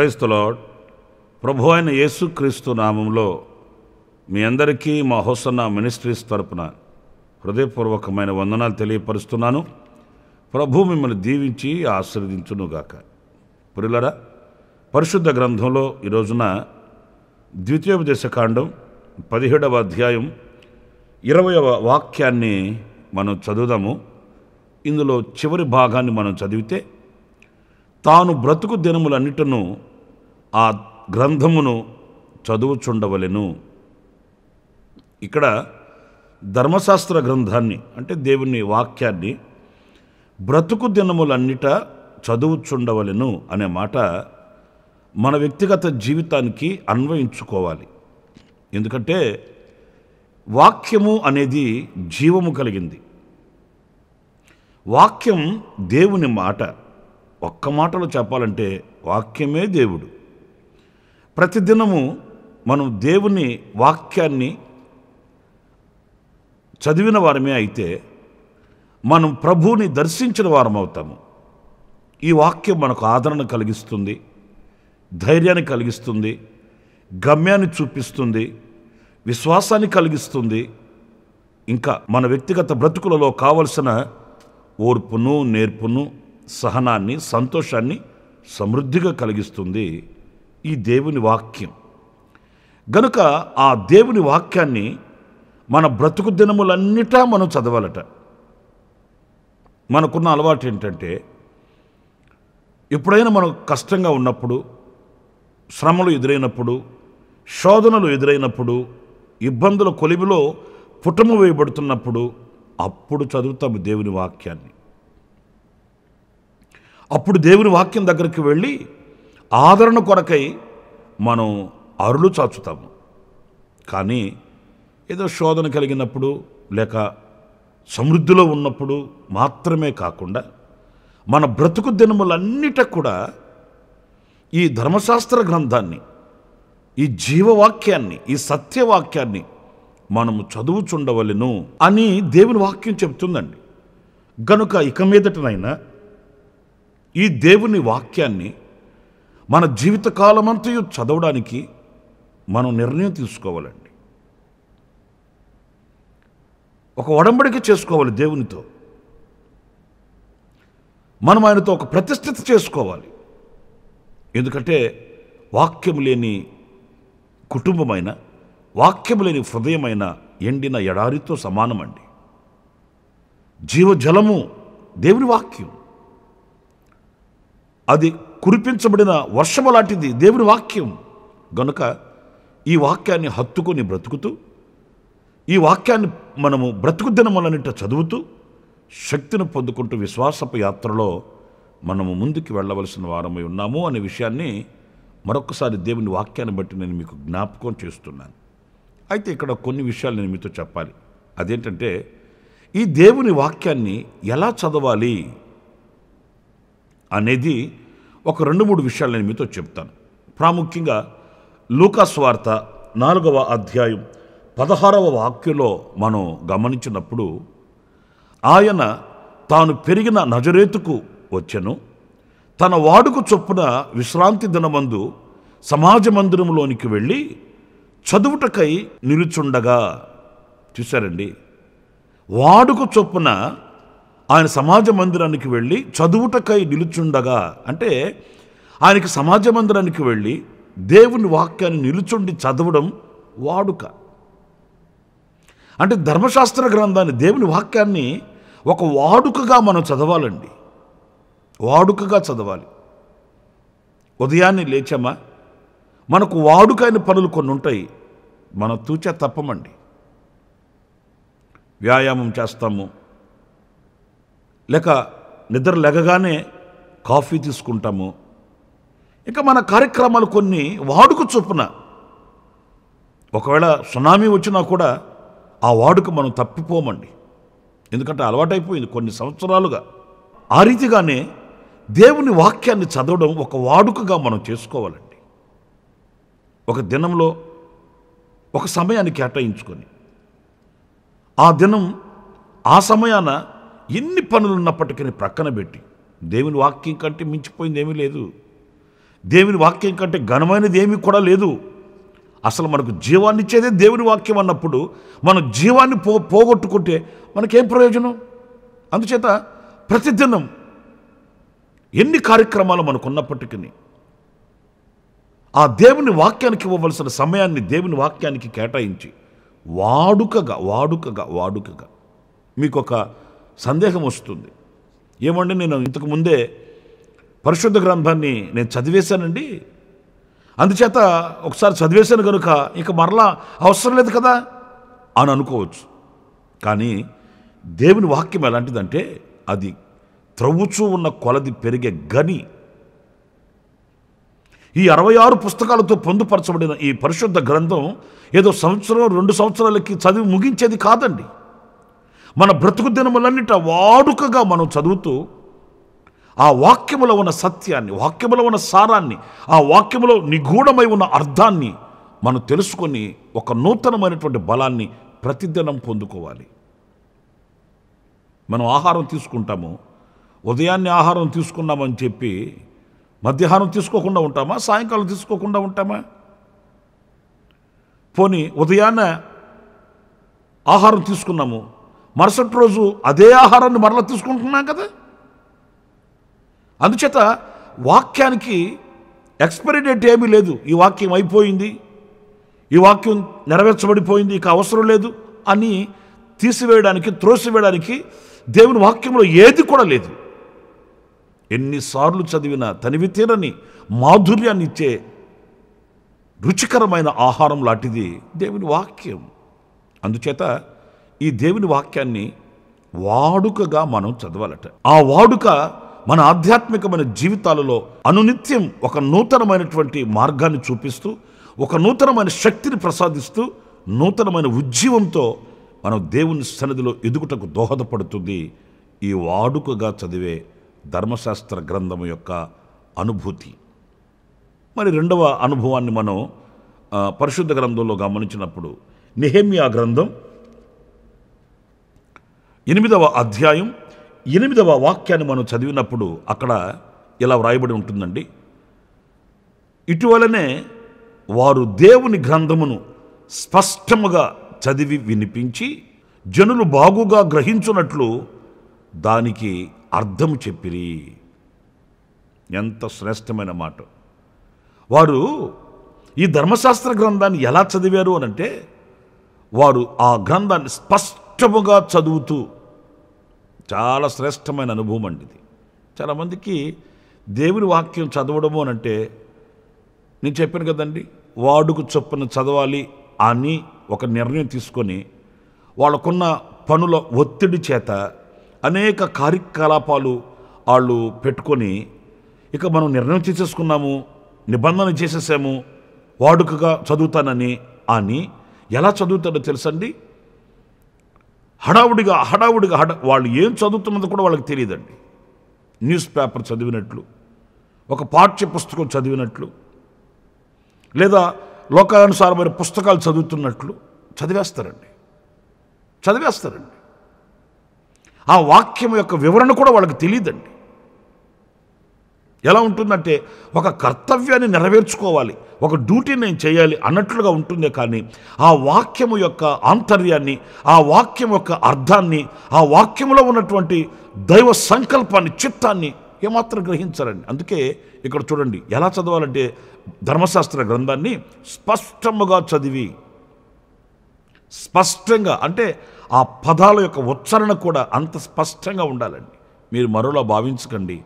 క్రైస్తలాడ్ ప్రభు అయిన యేసుక్రీస్తు నామంలో మీ అందరికీ మా హోసన్న మినిస్ట్రీస్ తరపున హృదయపూర్వకమైన వందనాలు తెలియపరుస్తున్నాను. ప్రభు మిమ్మల్ని దీవించి ఆశీర్వదించునుగాక. పురులరా పరిశుద్ధ గ్రంథంలో ఈరోజున ద్వితీయోపదేశకాండం పదిహేడవ అధ్యాయం ఇరవయవ వాక్యాన్ని మనం చదువుదాము. ఇందులో చివరి భాగాన్ని మనం చదివితే తాను బ్రతుకు దినములన్నిటను ఆ గ్రంథమును చదువుచుండవలెను. ఇక్కడ ధర్మశాస్త్ర గ్రంథాన్ని అంటే దేవుని వాక్యాన్ని బ్రతుకు దినములన్నిట చదువుచుండవలెను అనే మాట మన వ్యక్తిగత జీవితానికి అన్వయించుకోవాలి. ఎందుకంటే వాక్యము అనేది జీవము కలిగింది. వాక్యం దేవుని మాట. ఒక్క మాటలో చెప్పాలంటే వాక్యమే దేవుడు. ప్రతిదినము మనం దేవుని వాక్యాన్ని చదివిన వారమే అయితే మనం ప్రభువుని దర్శించిన వారం అవుతాము ఈ వాక్యం మనకు ఆదరణ కలిగిస్తుంది ధైర్యాన్ని కలిగిస్తుంది గమ్యాన్ని చూపిస్తుంది విశ్వాసాన్ని కలిగిస్తుంది. ఇంకా మన వ్యక్తిగత బ్రతుకులలో కావలసిన ఓర్పును నేర్పును సహనాన్ని సంతోషాన్ని సమృద్ధిగా కలిగిస్తుంది. ఈ దేవుని వాక్యం. గనుక ఆ దేవుని వాక్యాన్ని మన బ్రతుకు దినములన్నిటా మనం చదవాలట. మనకున్న అలవాటు ఏంటంటే ఎప్పుడైనా మనం కష్టంగా ఉన్నప్పుడు శ్రమలు ఎదురైనప్పుడు శోధనలు ఎదురైనప్పుడు ఇబ్బందుల కొలిమిలో పుటము వేయబడుతున్నప్పుడు అప్పుడు చదువుతాము దేవుని వాక్యాన్ని. అప్పుడు దేవుని వాక్యం దగ్గరికి వెళ్ళి ఆదరణ కొరకై మనం అరులు చాచుతాము. కానీ ఏదో శోధన కలిగినప్పుడు లేక సమృద్ధిలో ఉన్నప్పుడు మాత్రమే కాకుండా మన బ్రతుకు దినములన్నిట కూడా ఈ ధర్మశాస్త్ర గ్రంథాన్ని ఈ జీవవాక్యాన్ని ఈ సత్యవాక్యాన్ని మనము చదువుచుండవలెను అని దేవుని వాక్యం చెబుతుందండి. గనుక ఇక మీదటనైనా ఈ దేవుని వాక్యాన్ని మన జీవితకాలమంతయు చదవడానికి మనం నిర్ణయం తీసుకోవాలండి. ఒక ఒడంబడిక చేసుకోవాలి దేవునితో. మనం ఆయనతో ఒక ప్రతిష్ఠిత చేసుకోవాలి. ఎందుకంటే వాక్యం లేని కుటుంబమైన వాక్యం లేని హృదయమైన ఎండిన ఎడారితో సమానమండి. జీవజలము దేవుని వాక్యం. అది కురిపించబడిన వర్షము లాంటిది. దేవుని వాక్యం. గనుక ఈ వాక్యాన్ని హత్తుకొని బ్రతుకుతూ ఈ వాక్యాన్ని మనము బ్రతుకు దినములన్నిట చదువుతూ శక్తిని పొందుకుంటూ విశ్వాసపు యాత్రలో మనము ముందుకు వెళ్ళవలసిన వారమై ఉన్నాము అనే విషయాన్ని మరొకసారి దేవుని వాక్యాన్ని బట్టి నేను మీకు జ్ఞాపకం చేస్తున్నాను. అయితే ఇక్కడ కొన్ని విషయాలు నేను మీతో చెప్పాలి. అదేంటంటే ఈ దేవుని వాక్యాన్ని ఎలా చదవాలి అనేది ఒక రెండు మూడు విషయాలు నేను మీతో చెప్తాను. ప్రాముఖ్యంగా లూకాస్ వార్త నాలుగవ అధ్యాయం పదహారవ వాక్యంలో మనం గమనించినప్పుడు ఆయన తాను పెరిగిన నజరేతుకు వచ్చెను. తన వాడుకు చొప్పున విశ్రాంతి దినమందు సమాజ మందిరంలోనికి వెళ్ళి చదువుటకై నిలుచుండగా చూశారండి. వాడుకు చొప్పున ఆయన సమాజ మందిరానికి వెళ్ళి చదువుటకై నిలుచుండగా అంటే ఆయనకి సమాజ మందిరానికి వెళ్ళి దేవుని వాక్యాన్ని నిలుచుండి చదవడం వాడుక. అంటే ధర్మశాస్త్ర గ్రంథాన్ని దేవుని వాక్యాన్ని ఒక వాడుకగా మనం చదవాలండి. వాడుకగా చదవాలి. ఉదయాన్నే లేచామా? మనకు వాడుకైన పనులు కొన్ని ఉంటాయి. మనం తూచా తప్పమండి. వ్యాయామం చేస్తాము. లేక నిద్ర లెగగానే కాఫీ తీసుకుంటాము. ఇక మన కార్యక్రమాలు కొన్ని వాడుక చొప్పున. ఒకవేళ సునామీ వచ్చినా కూడా ఆ వాడుక మనం తప్పిపోమండి. ఎందుకంటే అలవాటైపోయింది కొన్ని సంవత్సరాలుగా. ఆ రీతిగానే దేవుని వాక్యాన్ని చదవడం ఒక వాడుకగా మనం చేసుకోవాలండి. ఒక దినంలో ఒక సమయాన్ని కేటాయించుకొని. ఆ దినం ఆ సమయాన ఎన్ని పనులు ఉన్నప్పటికీ ప్రక్కన పెట్టి దేవుని వాక్యం కంటే మించిపోయింది ఏమీ లేదు. దేవుని వాక్యం కంటే ఘనమైనది ఏమీ కూడా లేదు. అసలు మనకు జీవాన్ని ఇచ్చేదే దేవుని వాక్యం అన్నప్పుడు మనం జీవాన్ని పో పోగొట్టుకుంటే మనకేం ప్రయోజనం? అందుచేత ప్రతిదినం ఎన్ని కార్యక్రమాలు మనకు ఉన్నప్పటికీ ఆ దేవుని వాక్యానికి ఇవ్వవలసిన సమయాన్ని దేవుని వాక్యానికి కేటాయించి వాడుకగా వాడుకగా వాడుకగా మీకు ఒక సందేహం వస్తుంది. ఏమండి నేను ఇంతకు ముందే పరిశుద్ధ గ్రంథాన్ని నేను చదివేశానండి. అందుచేత ఒకసారి చదివేశాను కనుక ఇక మరలా అవసరం లేదు కదా అని అనుకోవచ్చు. కానీ దేవుని వాక్యం ఎలాంటిదంటే అది త్రవ్వుచూ ఉన్న కొలది పెరిగే గని. ఈ అరవై ఆరు పుస్తకాలతో పొందుపరచబడిన ఈ పరిశుద్ధ గ్రంథం ఏదో సంవత్సరం రెండు సంవత్సరాలకి చదివి ముగించేది కాదండి. మన బ్రతుకు దినములన్నిట వాడుకగా మనం చదువుతూ ఆ వాక్యములో ఉన్న సత్యాన్ని వాక్యములో ఉన్న సారాన్ని ఆ వాక్యములో నిగూఢమై ఉన్న అర్థాన్ని మనం తెలుసుకొని ఒక నూతనమైనటువంటి బలాన్ని ప్రతిదినం పొందుకోవాలి. మనం ఆహారం తీసుకుంటాము. ఉదయాన్నే ఆహారం తీసుకున్నామని చెప్పి మధ్యాహ్నం తీసుకోకుండా ఉంటామా? సాయంకాలం తీసుకోకుండా ఉంటామా? పోనీ ఉదయాన్నే ఆహారం తీసుకున్నాము. మరుసటి రోజు అదే ఆహారాన్ని మరలా తీసుకుంటున్నాం కదా? అందుచేత వాక్యానికి ఎక్స్పైరీ డేట్ ఏమీ లేదు. ఈ వాక్యం అయిపోయింది. ఈ వాక్యం నెరవేర్చబడిపోయింది. ఇక అవసరం లేదు అని తీసివేయడానికి త్రోసివేయడానికి దేవుని వాక్యంలో ఏది కూడా లేదు. ఎన్నిసార్లు చదివిన తనివి తీరని మాధుర్యాన్ని ఇచ్చే రుచికరమైన ఆహారం లాంటిది దేవుని వాక్యం. అందుచేత ఈ దేవుని వాక్యాన్ని వాడుకగా మనం చదవాలట. ఆ వాడుక మన ఆధ్యాత్మికమైన జీవితాలలో అనునిత్యం ఒక నూతనమైనటువంటి మార్గాన్ని చూపిస్తూ ఒక నూతనమైన శక్తిని ప్రసాదిస్తూ నూతనమైన ఉజ్జీవంతో మనం దేవుని సన్నిధిలో ఎదుగుటకు దోహదపడుతుంది. ఈ వాడుకగా చదివే ధర్మశాస్త్ర గ్రంథం యొక్క అనుభూతి. మరి రెండవ అనుభవాన్ని మనం పరిశుద్ధ గ్రంథంలో గమనించినప్పుడు నిహెమ్యా గ్రంథం ఎనిమిదవ అధ్యాయం ఎనిమిదవ వాక్యాన్ని మనం చదివినప్పుడు అక్కడ ఇలా వ్రాయబడి ఉంటుందండి. ఇటీవలనే వారు దేవుని గ్రంథమును స్పష్టముగా చదివి వినిపించి జనులు బాగుగా గ్రహించున్నట్లు దానికి అర్థం చెప్పిరి. ఎంత శ్రేష్టమైన మాట. వారు ఈ ధర్మశాస్త్ర గ్రంథాన్ని ఎలా చదివారు అని అంటే వారు ఆ గ్రంథాన్ని స్పష్టముగా చదువుతూ చాలా శ్రేష్టమైన అనుభవం అండి ఇది. చాలామందికి దేవుని వాక్యం చదవడము అని అంటే నేను చెప్పాను కదండి వాడుకు చొప్పున చదవాలి అని ఒక నిర్ణయం తీసుకొని వాళ్ళకున్న పనుల ఒత్తిడి చేత అనేక కార్యకలాపాలు వాళ్ళు పెట్టుకొని ఇక మనం నిర్ణయం తీసేసుకున్నాము నిబంధన చేసేసాము వాడుకగా చదువుతానని అని ఎలా చదువుతాడో తెలుసండి? హడావుడిగా హడావుడిగా హడ వాళ్ళు ఏం చదువుతున్నదో కూడా వాళ్ళకి తెలియదండి. న్యూస్ పేపర్ చదివినట్లు ఒక పాఠ్య పుస్తకం చదివినట్లు లేదా లోకానుసారమైన పుస్తకాలు చదువుతున్నట్లు చదివేస్తారండి. చదివేస్తారండి. ఆ వాక్యం యొక్క వివరణ కూడా వాళ్ళకి తెలియదండి. ఎలా ఉంటుందంటే ఒక కర్తవ్యాన్ని నెరవేర్చుకోవాలి. ఒక డ్యూటీని నేను చేయాలి అన్నట్లుగా ఉంటుందే కానీ ఆ వాక్యము యొక్క ఆంతర్యాన్ని ఆ వాక్యం యొక్క అర్థాన్ని ఆ వాక్యములో ఉన్నటువంటి దైవ సంకల్పాన్ని చిత్తాన్ని ఏమాత్రం గ్రహించాలండి అందుకే ఇక్కడ చూడండి ఎలా చదవాలంటే ధర్మశాస్త్ర గ్రంథాన్ని స్పష్టముగా చదివి స్పష్టంగా అంటే ఆ పదాల యొక్క ఉచ్చారణ కూడా అంత స్పష్టంగా ఉండాలండి. మీరు మరోలా భావించకండి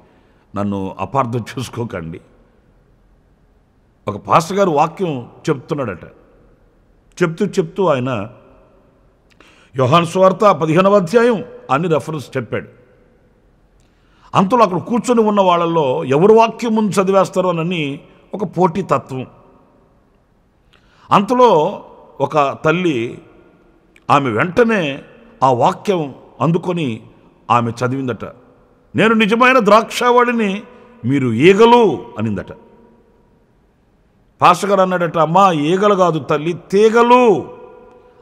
నన్ను అపార్థం చేసుకోకండి. ఒక పాస్టర్ గారు వాక్యం చెప్తున్నాడట. చెప్తూ చెప్తూ ఆయన యోహాన్ స్వార్త పదిహేనవ అధ్యాయం అని రెఫరెన్స్ చెప్పాడు. అంతలో అక్కడ కూర్చొని ఉన్న వాళ్ళల్లో ఎవరు వాక్యం ముందు చదివేస్తారో అని ఒక పోటీ తత్వం. అంతలో ఒక తల్లి ఆమె వెంటనే ఆ వాక్యం అందుకొని ఆమె చదివిందట. నేను నిజమైన ద్రాక్షవాడిని మీరు ఈగలు అనిందట. పాస్టర్ గారు అన్నాడట అమ్మా ఈగలు కాదు తల్లి తీగలు.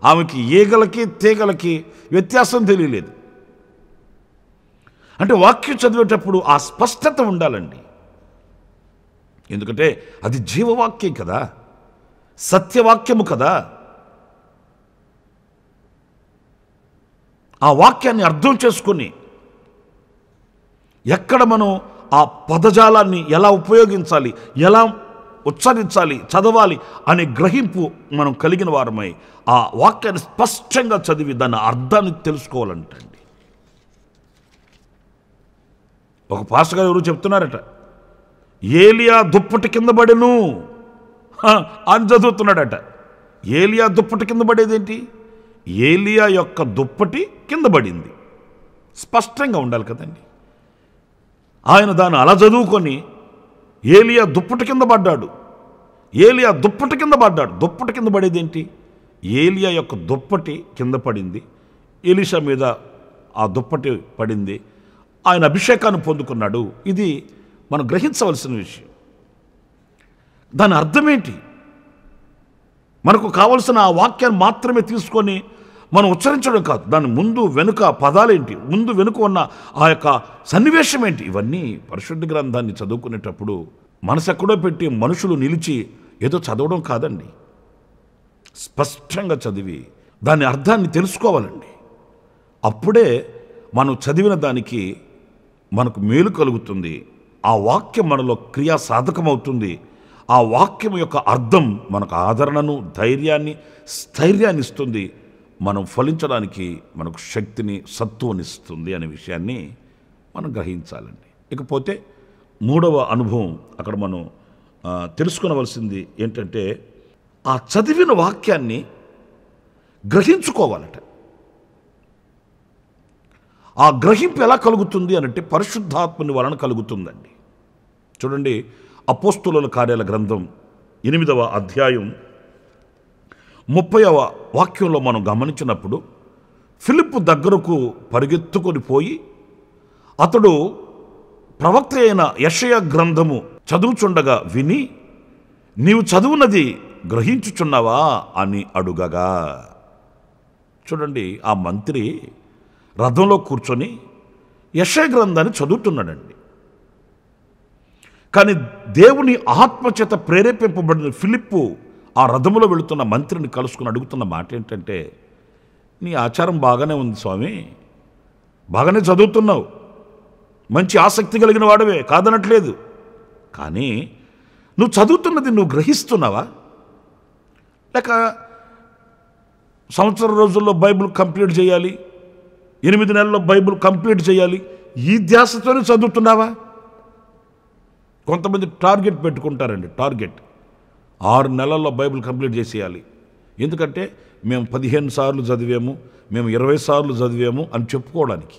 ఆమెకి ఈగలకి తీగలకి వ్యత్యాసం తెలియలేదు. అంటే వాక్యం చదివేటప్పుడు ఆ స్పష్టత ఉండాలండి. ఎందుకంటే అది జీవవాక్యం కదా. సత్యవాక్యము కదా. ఆ వాక్యాన్ని అర్థం చేసుకుని ఎక్కడ మనం ఆ పదజాలాన్ని ఎలా ఉపయోగించాలి ఎలా ఉచ్చరించాలి చదవాలి అనే గ్రహింపు మనం కలిగిన వారమై ఆ వాక్యాన్ని స్పష్టంగా చదివి దాని అర్థాన్ని తెలుసుకోవాలంటండి. ఒక పాస్టర్ గారు ఎవరు చెప్తున్నారట ఏలియా దుప్పటి కింద పడెను. అని చదువుతున్నాడట. ఏలియా దుప్పటి కింద పడేదేంటి? ఏలియా యొక్క దుప్పటి కింద పడింది. స్పష్టంగా ఉండాలి కదండి. ఆయన దాన్ని అలా చదువుకొని ఏలియా దుప్పటి కింద పడ్డాడు. ఏలియా దుప్పటి కింద పడ్డాడు. దుప్పటి కింద పడేదేంటి ఏలియా యొక్క దుప్పటి కింద పడింది. ఎలిషా మీద ఆ దుప్పటి పడింది. ఆయన అభిషేకాన్ని పొందుకున్నాడు. ఇది మనం గ్రహించవలసిన విషయం. దాని అర్థం ఏంటి? మనకు కావలసిన ఆ వాక్యాన్ని మాత్రమే తీసుకొని మనం ఉచ్చరించడం కాదు. దాని ముందు వెనుక పదాలేంటి ముందు వెనుక ఉన్న ఆ యొక్క సన్నివేశం ఏంటి? ఇవన్నీ పరిశుద్ధ గ్రంథాన్ని చదువుకునేటప్పుడు మనసు ఎక్కడో పెట్టి మనుషులు నిలిచి ఏదో చదవడం కాదండి. స్పష్టంగా చదివి దాని అర్థాన్ని తెలుసుకోవాలండి. అప్పుడే మనం చదివిన దానికి మనకు మేలు కలుగుతుంది. ఆ వాక్యం మనలో క్రియా సాధకమవుతుంది. ఆ వాక్యం యొక్క అర్థం మనకు ఆదరణను ధైర్యాన్ని స్థైర్యాన్ని ఇస్తుంది. మనం ఫలించడానికి మనకు శక్తిని సత్తువనిస్తుంది అనే విషయాన్ని మనం గ్రహించాలండి. ఇకపోతే మూడవ అనుభవం అక్కడ మనం తెలుసుకునవలసింది ఏంటంటే ఆ చదివిన వాక్యాన్ని గ్రహించుకోవాలట. ఆ గ్రహింపు ఎలా కలుగుతుంది అనంటే పరిశుద్ధాత్మని వలన కలుగుతుందండి. చూడండి అపోస్తుల కార్యాల గ్రంథం ఎనిమిదవ అధ్యాయం ముప్పైవ వాక్యంలో మనం గమనించినప్పుడు ఫిలిప్ దగ్గరకు పరిగెత్తుకొని పోయి అతడు ప్రవక్త అయిన యషయ గ్రంథము చదువుచుండగా విని నీవు చదువునది గ్రహించుచున్నావా? అని అడుగగా. చూడండి ఆ మంత్రి రథంలో కూర్చొని యశయ గ్రంథాన్ని చదువుతున్నాడండి. కానీ దేవుని ఆత్మచేత ప్రేరేపింపబడిన ఫిలిప్పు ఆ రథములో వెళుతున్న మంత్రిని కలుసుకుని అడుగుతున్న మాట ఏంటంటే నీ ఆచారం బాగానే ఉంది స్వామి. బాగానే చదువుతున్నావు. మంచి ఆసక్తి కలిగిన వాడవే కాదనట్లేదు. కానీ నువ్వు చదువుతున్నది నువ్వు గ్రహిస్తున్నావా? లేక సంవత్సరం రోజుల్లో బైబిల్ కంప్లీట్ చేయాలి ఎనిమిది నెలల్లో బైబిల్ కంప్లీట్ చేయాలి ఈ ధ్యాసతోనే చదువుతున్నావా? కొంతమంది టార్గెట్ పెట్టుకుంటారండి టార్గెట్. ఆరు నెలల్లో బైబిల్ కంప్లీట్ చేసేయాలి. ఎందుకంటే మేము పదిహేను సార్లు చదివాము మేము ఇరవై సార్లు చదివాము అని చెప్పుకోవడానికి.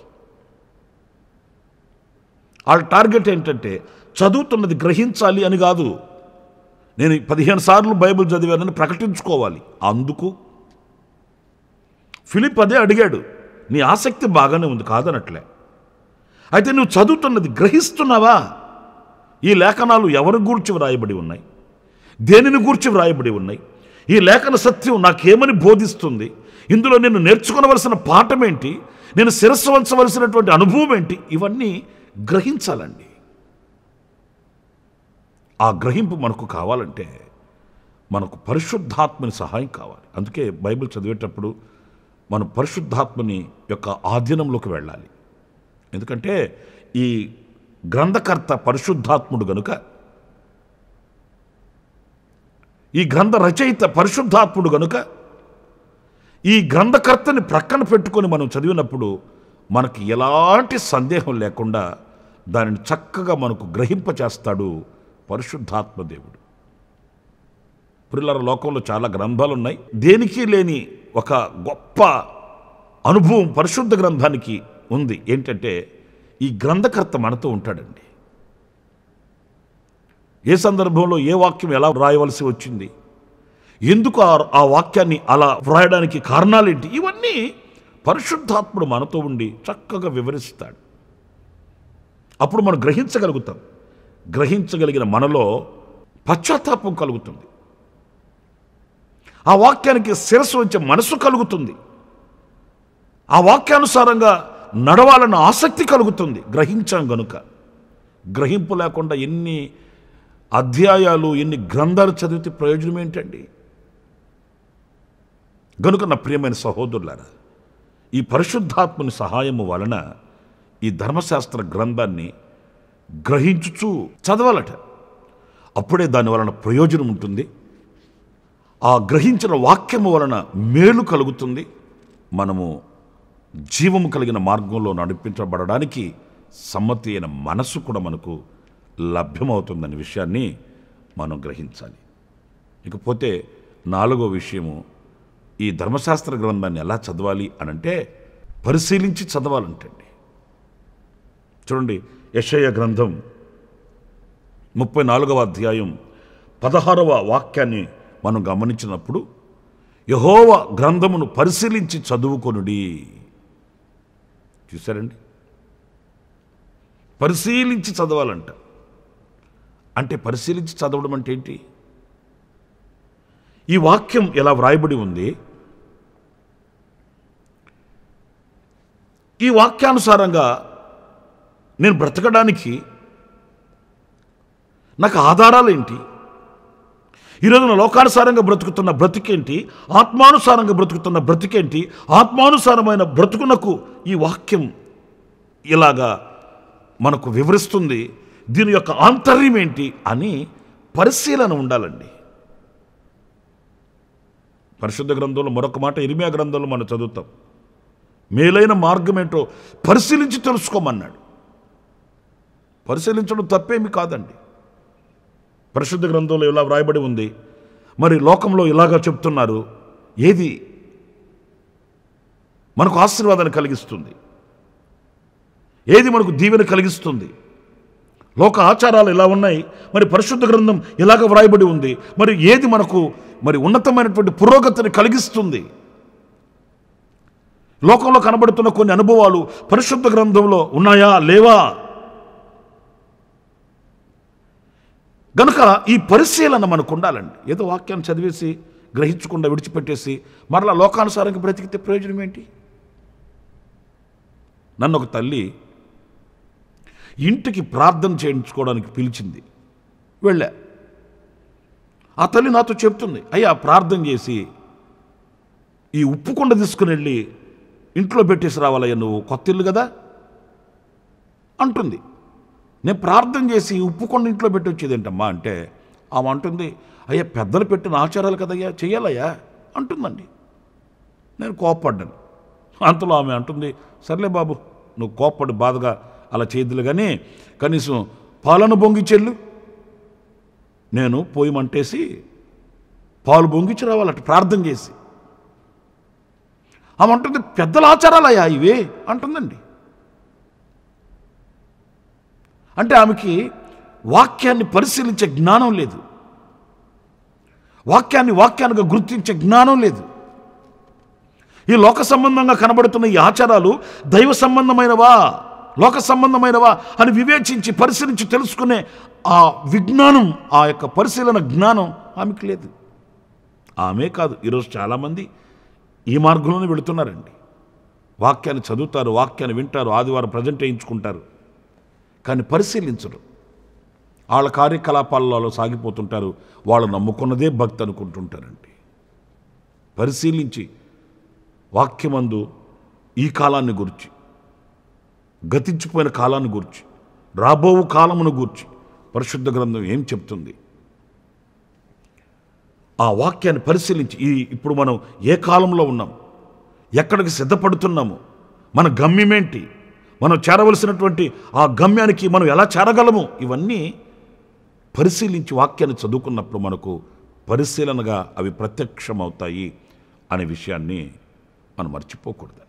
వాళ్ళ టార్గెట్ ఏంటంటే చదువుతున్నది గ్రహించాలి అని కాదు. నేను పదిహేను సార్లు బైబిల్ చదివానని ప్రకటించుకోవాలి. అందుకు ఫిలిప్ అదే అడిగాడు నీ ఆసక్తి బాగానే ఉంది కాదనట్లే. అయితే నువ్వు చదువుతున్నది గ్రహిస్తున్నావా? ఈ లేఖనాలు ఎవరి గూర్చి వ్రాయబడి ఉన్నాయి? దేనిని గూర్చి వ్రాయబడి ఉన్నాయి? ఈ లేఖన సత్యం నాకేమని బోధిస్తుంది? ఇందులో నేను నేర్చుకోవలసిన పాఠం ఏంటి నేను శిరస్సు వంచవలసినటువంటి అనుభవం ఏంటి ఇవన్నీ గ్రహించాలండి. ఆ గ్రహింపు మనకు కావాలంటే మనకు పరిశుద్ధాత్మని సహాయం కావాలి. అందుకే బైబిల్ చదివేటప్పుడు మనం పరిశుద్ధాత్మని యొక్క ఆధీనంలోకి వెళ్ళాలి. ఎందుకంటే ఈ గ్రంథకర్త పరిశుద్ధాత్ముడు గనుక ఈ గ్రంథ రచయిత పరిశుద్ధాత్ముడు గనుక ఈ గ్రంథకర్తని ప్రక్కన పెట్టుకొని మనం చదివినప్పుడు మనకి ఎలాంటి సందేహం లేకుండా దానిని చక్కగా మనకు గ్రహింపచేస్తాడు పరిశుద్ధాత్మ దేవుడు. పిల్లల లోకంలో చాలా గ్రంథాలు ఉన్నాయి దేనికి లేని ఒక గొప్ప అనుభవం పరిశుద్ధ గ్రంథానికి ఉంది. ఏంటంటే ఈ గ్రంథకర్త మనతో ఉంటాడండి. ఏ సందర్భంలో ఏ వాక్యం ఎలా వ్రాయవలసి వచ్చింది? ఎందుకు ఆ- వాక్యాన్ని అలా వ్రాయడానికి కారణాలేంటి? ఇవన్నీ పరిశుద్ధాత్ముడు మనతో ఉండి చక్కగా వివరిస్తాడు. అప్పుడు మనం గ్రహించగలుగుతాం. గ్రహించగలిగిన మనలో పశ్చాత్తాపం కలుగుతుంది. ఆ వాక్యానికి శిరస్సు వచ్చే మనసు కలుగుతుంది. ఆ వాక్యానుసారంగా నడవాలన్న ఆసక్తి కలుగుతుంది. గ్రహించాం గనుక. గ్రహింపు లేకుండా ఎన్ని అధ్యాయాలు ఎన్ని గ్రంథాలు చదివితే ప్రయోజనం ఏంటండి? గనుక నా ప్రియమైన సహోదరులారా ఈ పరిశుద్ధాత్మని సహాయము వలన ఈ ధర్మశాస్త్ర గ్రంథాన్ని గ్రహించుచు చదవాలట. అప్పుడే దాని వలన ప్రయోజనం ఉంటుంది. ఆ గ్రహించిన వాక్యము వలన మేలు కలుగుతుంది. మనము జీవము కలిగిన మార్గంలో నడిపించబడడానికి సమ్మతి అయిన మనస్సు కూడా మనకు లభ్యమవుతుందనే విషయాన్ని మనం గ్రహించాలి. ఇకపోతే నాలుగో విషయము ఈ ధర్మశాస్త్ర గ్రంథాన్ని ఎలా చదవాలి అనంటే పరిశీలించి చదవాలంటండి. చూడండి యశయ గ్రంథం ముప్పై నాలుగవ అధ్యాయం పదహారవ వాక్యాన్ని మనం గమనించినప్పుడు యహోవ గ్రంథమును పరిశీలించి చదువుకొనుడి. చూసారండి పరిశీలించి చదవాలంట. అంటే పరిశీలించి చదవడం అంటే ఏంటి? ఈ వాక్యం ఎలా వ్రాయబడి ఉంది? ఈ వాక్యానుసారంగా నేను బ్రతకడానికి నాకు ఆధారాలు ఏంటి? ఈరోజు నా లోకానుసారంగా బ్రతుకుతున్న బ్రతికేంటి? ఆత్మానుసారంగా బ్రతుకుతున్న బ్రతికేంటి? ఆత్మానుసారమైన బ్రతుకునకు ఈ వాక్యం ఇలాగా మనకు వివరిస్తుంది. దీని యొక్క ఆంతర్యం ఏంటి అని పరిశీలన ఉండాలండి. పరిశుద్ధ గ్రంథంలో మరొక మాట ఇరిమియా గ్రంథంలో మనం చదువుతాం. మేలైన మార్గం ఏంటో పరిశీలించి తెలుసుకోమన్నాడు. పరిశీలించడం తప్పేమి కాదండి. పరిశుద్ధ గ్రంథంలో ఇలా వ్రాయబడి ఉంది. మరి లోకంలో ఇలాగా చెప్తున్నారు. ఏది? మనకు ఆశీర్వాదాన్ని కలిగిస్తుంది. ఏది మనకు దీవెన కలిగిస్తుంది? లోక ఆచారాలు ఇలా ఉన్నాయి? మరి పరిశుద్ధ గ్రంథం ఇలాగ వ్రాయబడి ఉంది? మరి ఏది మనకు మరి ఉన్నతమైనటువంటి పురోగతిని కలిగిస్తుంది? లోకంలో కనబడుతున్న కొన్ని అనుభవాలు పరిశుద్ధ గ్రంథంలో ఉన్నాయా? లేవా? గనుక ఈ పరిశీలన మనకు ఉండాలండి. ఏదో వాక్యాన్ని చదివేసి గ్రహించకుండా విడిచిపెట్టేసి మరలా లోకానుసారంగా బ్రతికితే ప్రయోజనం ఏంటి? నన్ను ఒక తల్లి ఇంటికి ప్రార్థన చేయించుకోవడానికి పిలిచింది. వెళ్ళా. ఆ తల్లి నాతో చెప్తుంది అయ్యా ప్రార్థన చేసి ఈ ఉప్పు కొండ తీసుకుని వెళ్ళి ఇంట్లో పెట్టేసి రావాలయ్యా నువ్వు కొత్త ఇల్లు కదా? అంటుంది. నేను ప్రార్థన చేసి ఉప్పు కొండ ఇంట్లో పెట్టి వచ్చేదేంటమ్మా అంటే ఆమె అంటుంది అయ్యా పెద్దలు పెట్టిన ఆచారాలు కదయ్యా చేయాలయ్యా అంటుందండి. నేను కోప్పడ్డాను. అంతలో ఆమె అంటుంది సర్లే బాబు నువ్వు కోప్పడి బాధగా అలా చేయదులు కానీ కనీసం పాలను బొంగి చెల్లు. నేను పోయి మంటేసి పాలు బొంగిచ్చి రావాలట ప్రార్థన చేసి. ఆమె అంటుంది పెద్దల ఆచారాలయ్యా ఇవే అంటుందండి. అంటే ఆమెకి వాక్యాన్ని పరిశీలించే జ్ఞానం లేదు. వాక్యాన్ని వాక్యానికి గుర్తించే జ్ఞానం లేదు. ఈ లోక సంబంధంగా కనబడుతున్న ఈ ఆచారాలు దైవ సంబంధమైనవా? లోక సంబంధమైనవా అని వివేచించి పరిశీలించి తెలుసుకునే ఆ విజ్ఞానం ఆ యొక్క పరిశీలన జ్ఞానం ఆమెకు లేదు. ఆమె కాదు ఈరోజు చాలామంది ఈ మార్గంలోనే వెళుతున్నారండి. వాక్యాన్ని చదువుతారు వాక్యాన్ని వింటారు ఆదివారం ప్రజెంట్ వేయించుకుంటారు కానీ పరిశీలించరు. వాళ్ళ కార్యకలాపాలలో సాగిపోతుంటారు. వాళ్ళు నమ్ముకున్నదే భక్తి అనుకుంటుంటారండి. పరిశీలించి వాక్యమందు ఈ కాలాన్ని గురించి గతించిపోయిన కాలాన్ని గూర్చి రాబో కాలమును గూర్చి పరిశుద్ధ గ్రంథం ఏం చెప్తుంది? ఆ వాక్యాన్ని పరిశీలించి ఈ ఇప్పుడు మనం ఏ కాలంలో ఉన్నాం? ఎక్కడికి సిద్ధపడుతున్నాము? మన గమ్యమేంటి మనం చేరవలసినటువంటి ఆ గమ్యానికి మనం ఎలా చేరగలము? ఇవన్నీ పరిశీలించి వాక్యాన్ని చదువుకున్నప్పుడు మనకు పరిశీలనగా అవి ప్రత్యక్షమవుతాయి అనే విషయాన్ని మనం మర్చిపోకూడదు.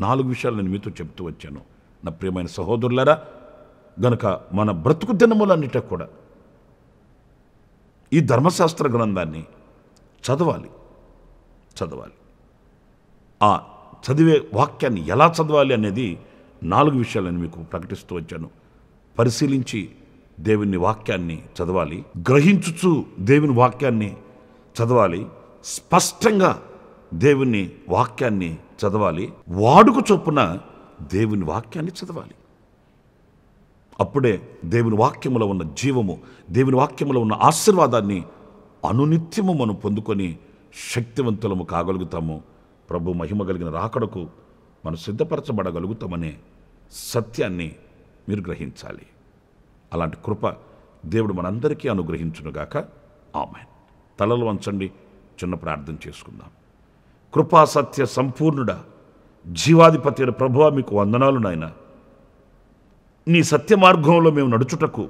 నాలుగు విషయాలు నేను మీతో చెప్తూ వచ్చాను. నా ప్రియమైన సహోదరులారా గనుక మన బ్రతుకు దినములన్నిట కూడా ఈ ధర్మశాస్త్ర గ్రంథాన్ని చదవాలి. చదవాలి. ఆ చదివే వాక్యాన్ని ఎలా చదవాలి అనేది నాలుగు విషయాలను మీకు ప్రకటిస్తూ వచ్చాను. పరిశీలించి దేవుని వాక్యాన్ని చదవాలి. గ్రహించుచు దేవుని వాక్యాన్ని చదవాలి. స్పష్టంగా దేవుని వాక్యాన్ని చదవాలి. వాడుక చొప్పున దేవుని వాక్యాన్ని చదవాలి. అప్పుడే దేవుని వాక్యములో ఉన్న జీవము దేవుని వాక్యములో ఉన్న ఆశీర్వాదాన్ని అనునిత్యము మనం పొందుకొని శక్తివంతులము కాగలుగుతాము. ప్రభు మహిమ కలిగిన రాకడకు మనం సిద్ధపరచబడగలుగుతామనే సత్యాన్ని మీరు గ్రహించాలి. అలాంటి కృప దేవుడు మనందరికీ అనుగ్రహించునుగాక. ఆమె తలలు వంచండి. చిన్న ప్రార్థన చేసుకుందాం. కృపా సత్య సంపూర్ణుడా జీవాధిపతి అయిన మీకు వందనాలు నాయన. నీ సత్య మార్గంలో మేము నడుచుటకు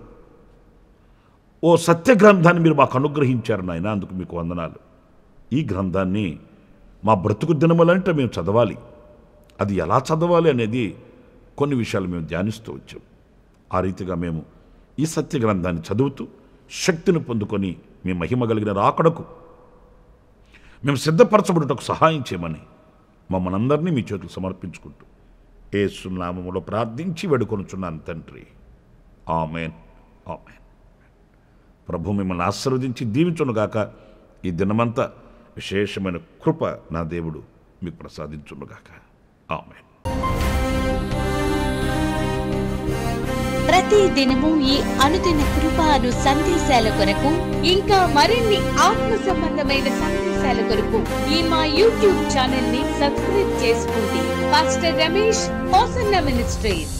ఓ సత్య గ్రంథాన్ని మీరు మాకు అనుగ్రహించారు నాయన అందుకు మీకు వందనాలు. ఈ గ్రంథాన్ని మా బ్రతుకు దినములంటే మేము చదవాలి. అది ఎలా చదవాలి అనేది కొన్ని విషయాలు మేము ధ్యానిస్తూ వచ్చాం. ఆ రీతిగా మేము ఈ సత్య గ్రంథాన్ని చదువుతూ శక్తిని పొందుకొని మీ మహిమ కలిగిన రాకడకు మేము సిద్ధపరచబడుటకు సహాయం చేయమని మమ్మల్ని అందరినీ మీ చేతులు సమర్పించుకుంటూ ఏసునామములో ప్రార్థించి వేడుకొనుచున్నాను తండ్రి. ఆమెన్. ఆమెన్. ప్రభు మిమ్మల్ని ఆశీర్వదించి దీవించునుగాక. ఈ దినమంతా విశేషమైన కృప నా దేవుడు మీకు ప్రసాదించునుగాక. ఆమెన్. ప్రతి దినము ఈ అనుదిన కృపాను సందేశాల కొరకు ఇంకా మరిన్ని ఆత్మ సంబంధమైన సందేశాల కొరకు ఈ మా యూట్యూబ్ ఛానల్ని సబ్స్క్రైబ్ చేసుకోండి. Pastor Ramesh hosanna ministries